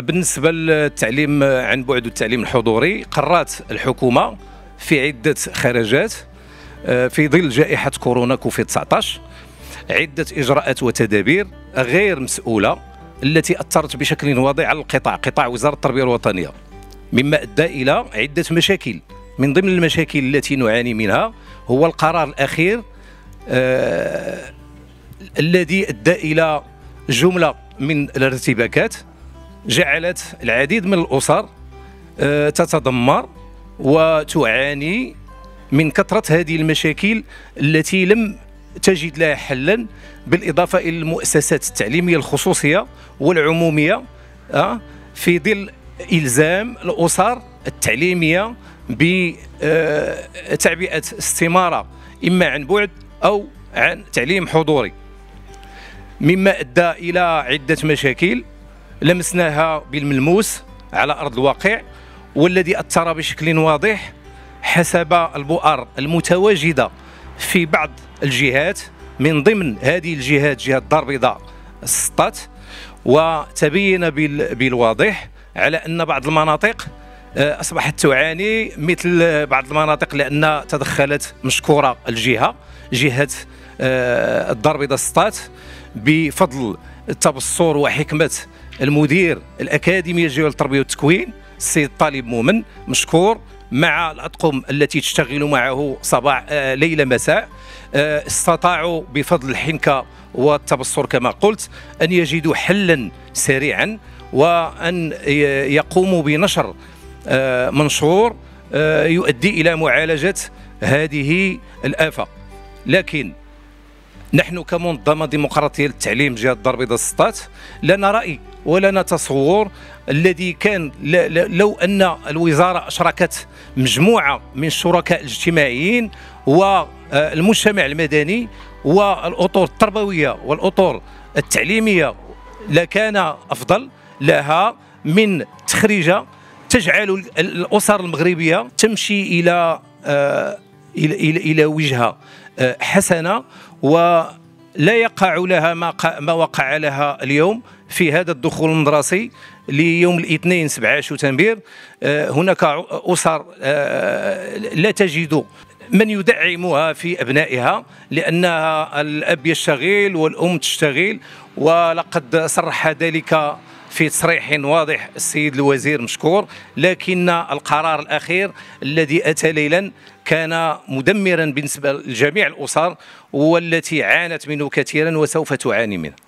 بالنسبة للتعليم عن بعد والتعليم الحضوري قررت الحكومة في عدة خرجات آه، في ظل جائحة كورونا كوفيد 19 عدة إجراءات وتدابير غير مسؤولة التي أثرت بشكل واضح على القطاع قطاع وزارة التربية الوطنية مما أدى إلى عدة مشاكل. من ضمن المشاكل التي نعاني منها هو القرار الأخير آه الذي أدى إلى جملة من الارتباكات. جعلت العديد من الأسر آه تتدمر وتعاني من كثرة هذه المشاكل التي لم تجد لها حلا بالإضافة إلى المؤسسات التعليمية الخصوصية والعمومية آه، في ظل إلزام الأسر التعليمية بتعبئة استمارة إما عن بعد أو عن تعليم حضوري. مما أدى إلى عدة مشاكل لمسناها بالملموس على أرض الواقع والذي أثر بشكل واضح حسب البؤر المتواجدة في بعض الجهات من ضمن هذه الجهات جهة الدار البيضاء السطات. وتبين بالواضح على أن بعض المناطق آه، أصبحت تعاني مثل بعض المناطق لأن تدخلت مشكورة الجهة جهة آه، الدار البيضاء السطات بفضل التبصر وحكمة المدير الأكاديمية الجهوية للتربية والتكوين السيد طالب مؤمن مشكور مع الأطقم التي تشتغل معه صباح آه، ليلة مساء. آه، استطاعوا بفضل الحنكة والتبصر كما قلت أن يجدوا حلا سريعا وأن يقوموا بنشر آه، منشور يؤدي إلى معالجة هذه الآفة لكن نحن كمنظمة ديمقراطية للتعليم جهة الدار البيضاء السطات لنا رأي ولنا تصور الذي كان لو أن الوزارة أشركت مجموعة من الشركاء الاجتماعيين والمجتمع المدني والأطر التربوية والأطر التعليمية لكان أفضل لها من تخريجة تجعل الأسر المغربية تمشي إلى آه، إلى إلى, إلى وجهة آه، حسنة ولا يقع لها ما ما وقع لها اليوم في هذا الدخول المدرسي ليوم الاثنين 17 شتنبر آه، هناك أسر آه، لا تجد من يدعمها في أبنائها لأنها الأب يشتغل والأم تشتغل ولقد صرح ذلك في تصريح واضح السيد الوزير مشكور. لكن القرار الأخير الذي أتى ليلا كان مدمرا بالنسبة لجميع الأسر والتي عانت منه كثيرا وسوف تعاني منه